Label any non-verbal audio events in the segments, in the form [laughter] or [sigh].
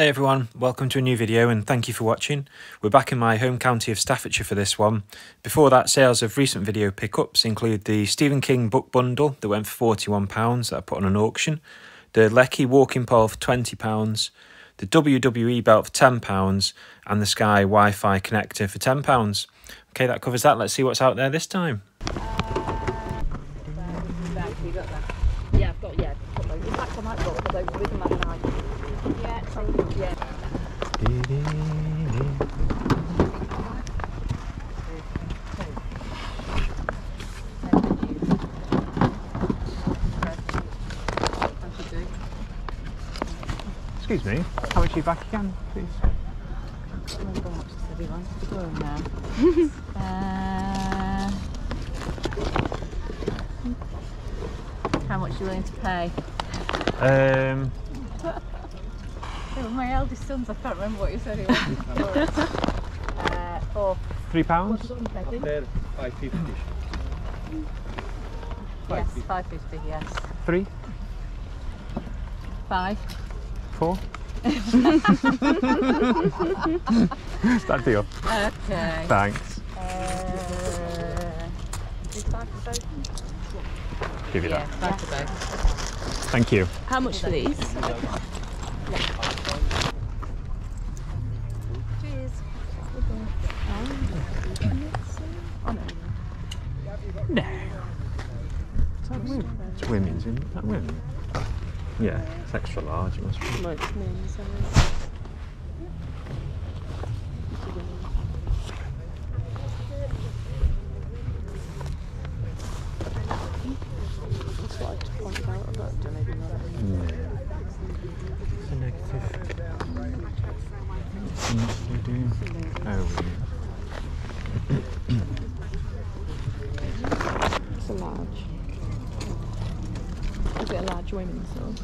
Hey everyone, welcome to a new video and thank you for watching. We're back in my home county of Staffordshire for this one. Before that, sales of recent video pickups include the Stephen King book bundle that went for £41 that I put on an auction, the Leki walking pole for £20, the WWE belt for £10 and the Sky Wi-Fi connector for £10. Okay, that covers that. Let's see what's out there this time. Yeah, Excuse me, how much are you back again, please? God, said he wants to go now. uh, how much are you willing to pay? Um, They were my eldest sons. I can't remember what you said he wanted. [laughs] uh, four. three pounds? There, 550. Yes, five fifty. Yes, Three? five. Four? Is that deal? Okay. Thanks. Uh, do five for both? Give you Yeah, that. five for both. Thank you. How much for these? Cheers. No. Is that women? It's women's, isn't that women? Yeah, it's extra large, it must be. Yeah. It's a negative. Must we do? Oh, we- It's a large. Is it a large women's or?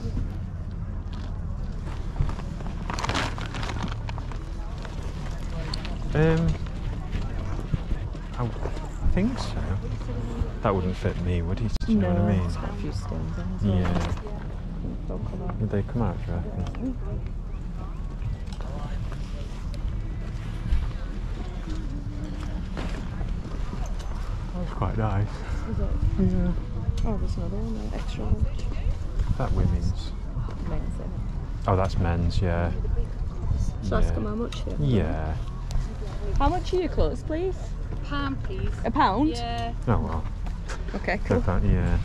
Um, I think so. That wouldn't fit me, would he? Do you know what I mean? It's got a few stones in as well. Yeah. They'll come out. Would they come out, do you reckon? That's quite nice. Is it? Yeah. Oh, there's another one there. Extra large. That women's. Men's in Oh, that's men's, yeah. it. So ask them how much they are. Yeah. How much are your clothes, please? A Pound, please. A pound? Yeah. Oh well. Okay, No cool. doubt, yeah.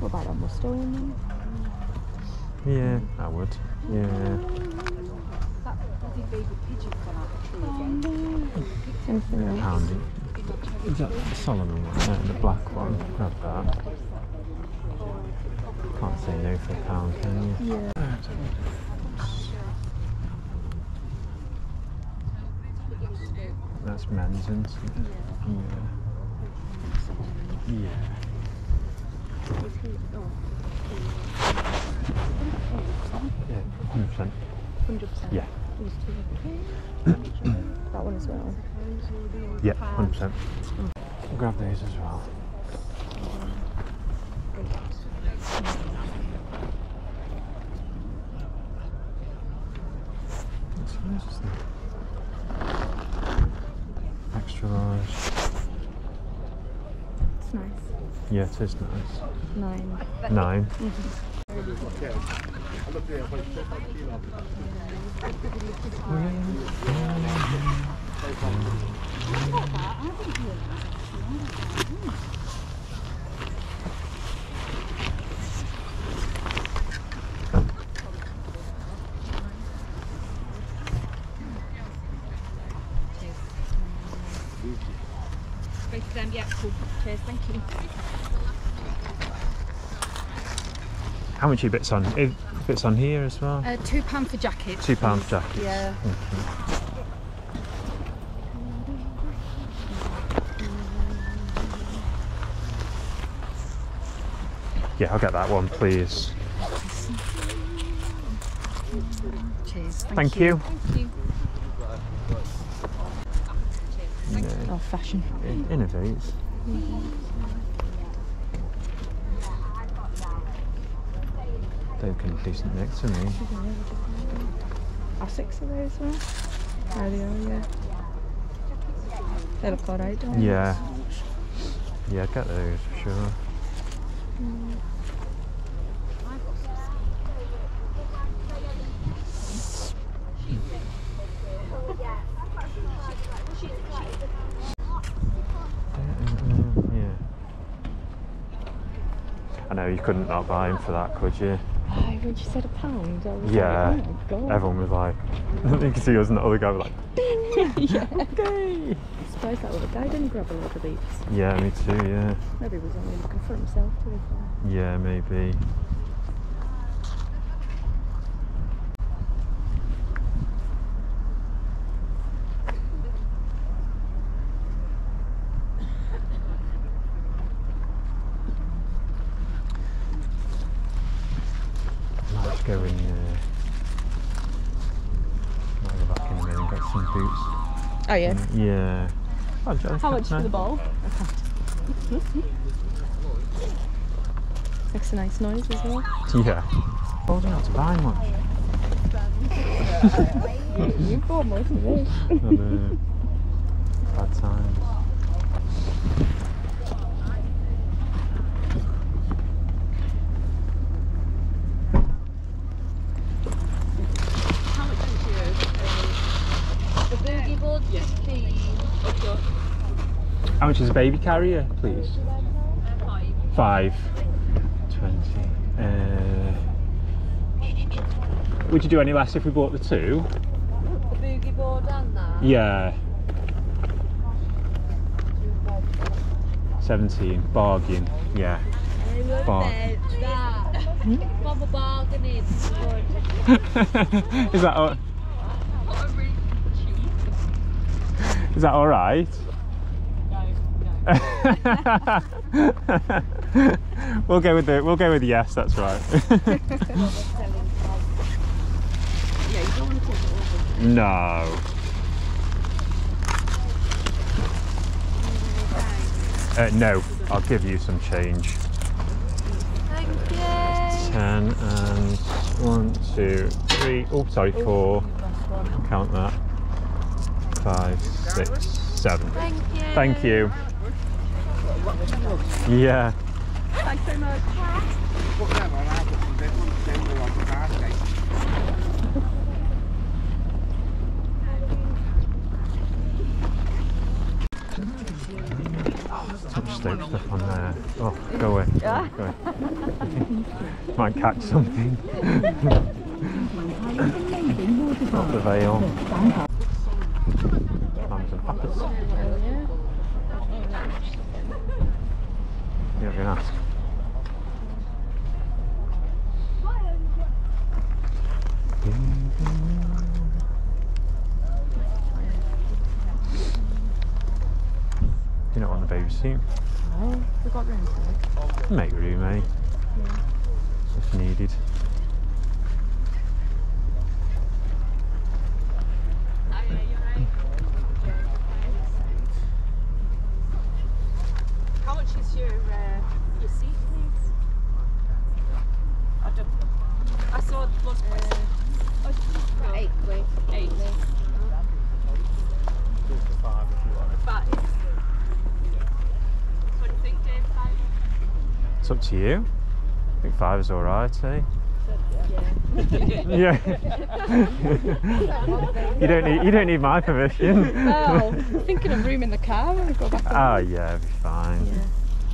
What about that Mustang then? Yeah, I would. Yeah. That bloody baby pigeon's gone out the tree again. Anything else? Pound. Is that the Salomon one? No, the black one. Have that. Can't say no for a pound, can you? Yeah. That's it? Yeah. Yeah. Yeah, 100%. Hundred percent. Yeah. [coughs] That one as well. Yeah, 100%. I'll grab these as well. What size is that? Extra large. It's nice. Yeah, it is nice. Nine. Nine. Both of them, yeah, cool. Cheers, thank you. How much are your bits on? If bits on here as well? Uh, two pound for jackets. Two pound jackets. Yeah. Yeah, I'll get that one, please. Cheers. Thank, Thank you. Thank you. Yeah, Oh, fashion. it innovates. They're looking decent next to me. Are six of those? There they are, yeah. They look alright, don't they? Yeah. Yeah, get those for sure. Hmm. Yeah. I know you couldn't not buy him for that, could you? When she said a pound, I was Yeah. like, oh my god. Everyone was like, [laughs] you can see us and the other guy was like, [laughs] [laughs] yeah. okay. Surprised that other guy didn't grab a load of these. Yeah, me too, yeah. Maybe he was only looking for himself to be fair. Yeah, maybe. Might just go in. Uh, might go back in there and get some boots. Oh yeah. Yeah. Oh, How much for the bowl? ball? Makes a nice noise as well. Yeah. Oh, I don't to buy much. [laughs] you bought more than me. [laughs] I know. Bad times. The boogie board's 15. How much is a baby carrier, please? Five. Twenty. Uh, would you do any less if we bought the two? The boogie board and that. Yeah. 17. Bargain. Yeah. Bar- That. Mama bargaining. is that all, is that all right? [laughs] we'll go with the we'll go with yes. That's right. [laughs] no. Uh, no, I'll give you some change. Ten and one, two, three. Oh, sorry, four. Count that. Five, six, seven. Thank you. Thank you. Yeah. Thanks so much. Touch oh, Stoke stuff on there. Oh, go away. [laughs] Go away. [laughs] Might catch something. [laughs] Not the veil. Mums and papas. You're not going to ask. You don't want the baby seat. Oh, we got room for it. Make room, eh? If needed. How much is your uh, your seat, please? I don't. I saw the blood pressure. Oh, Eight quid. Eight. Five. What do you think, Dave? Five? It's up to you. I think five is alright, eh? Yeah. [laughs] you don't need you don't need my permission. Oh, thinking of room in the car when we go back. Ah, yeah, it'll be fine.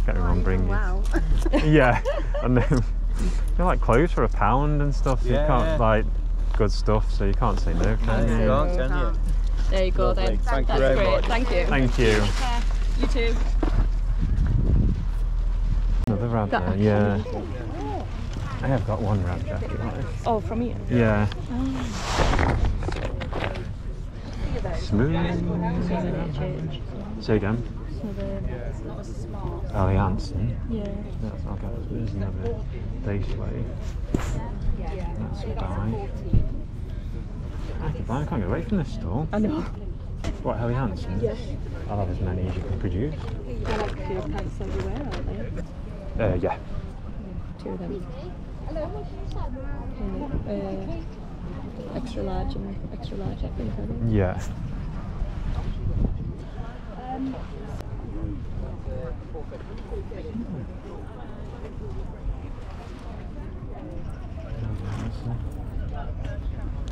Get everyone bring Wow. [laughs] Yeah, and then they're like clothes for a pound and stuff. So you can't like good stuff, so you can't say no, can You you? can't, can you? There you go Lovely. then. Thank you That's very great. much. Thank you. Thank you. You too. Another That there, yeah. I have got one Rab jacket. Oh, from here. Yeah. Smooth. change. Say again. Helly Hansen. Eh? Yeah. That's, get there's another base weight. That's a buy. I can buy, I can't get away from this store. I know. What, Helly Hansen? Eh? Yeah. I'll have as many as you can produce. They're like pure pants everywhere, aren't they? Uh, yeah. Two of them. Uh, extra large and extra large, I think. I. Yeah.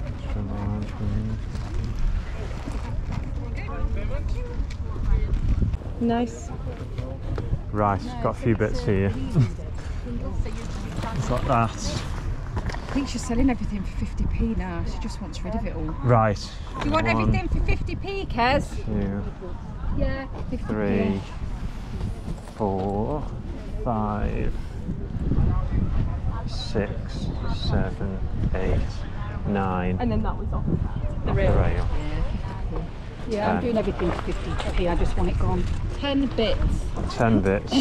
Extra large one. Nice. Right, got a few bits here. got that. I think she's selling everything for 50p now. She just wants rid of it all. Right. You want One, everything for 50p, Kez? two, Yeah, 50p. three, four, five, six, seven, eight, nine. And then that was off the off the rail. Rail. Yeah, I'm doing everything for 50. Okay, I just want it gone. 10 bits. Ten bits.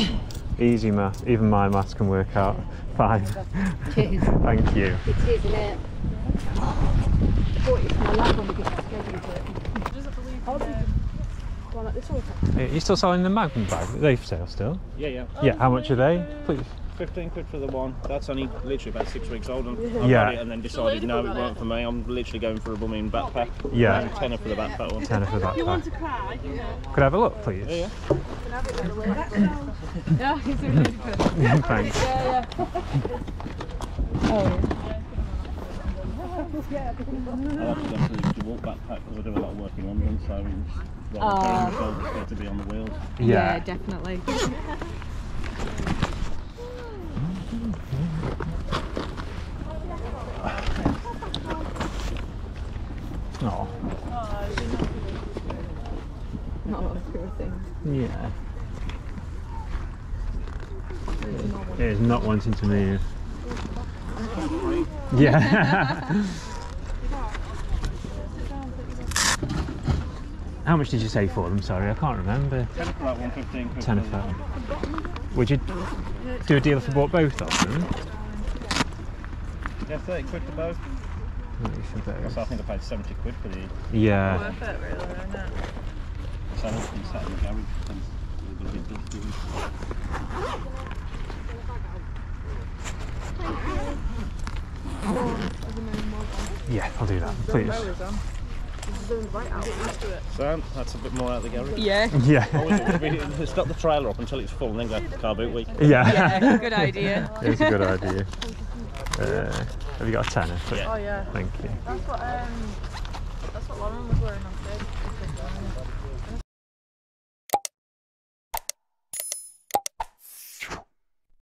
Easy math. Even my maths can work out. Fine. Cheers. [laughs] Thank you. It is, isn't it? Bought it for my lad when we got together. Are you still selling the Magnum bag? Are they for sale still? Yeah, yeah. Yeah, how much are they? Please. 15 quid for the one. That's only literally about six weeks old. And I Yeah. got it and then decided no, it weren't for me. I'm literally going for a bumming backpack. Yeah. And tenner for the backpack one. Tenner for that bag. cry? Could I have a look, please? Yeah, yeah. Yeah, it's a really good. [laughs] Thanks. I like to go for the DeWalt backpack because I do a lot of work in London, so it's rather Ah. uh, shoulders to be on the wheels. Yeah. definitely. [laughs] Oh. Not a lot of cool things. Yeah. It is not wanting to move. Yeah. [laughs] How much did you say for them? Sorry, I can't remember. Tenner for that one, 15 quid. Ten for of them. Would you do a deal if I bought both of them? Yeah, 30 quid for both. Maybe for both. So I think I paid 70 quid for the Yeah. Worth it, really, isn't it? So it's been sat in the garage. and it's a little bit dusty. Yeah, I'll do that, please. So that's a bit more out of the garage. Yeah. Yeah. We stop the trailer up until it's full and then go to the car boot week. Yeah. Yeah, good idea. [laughs] it's a good idea. Uh, have you got a tenner? Yeah. Oh yeah, Thank you. that's what um, that's what Lauren was wearing on stage.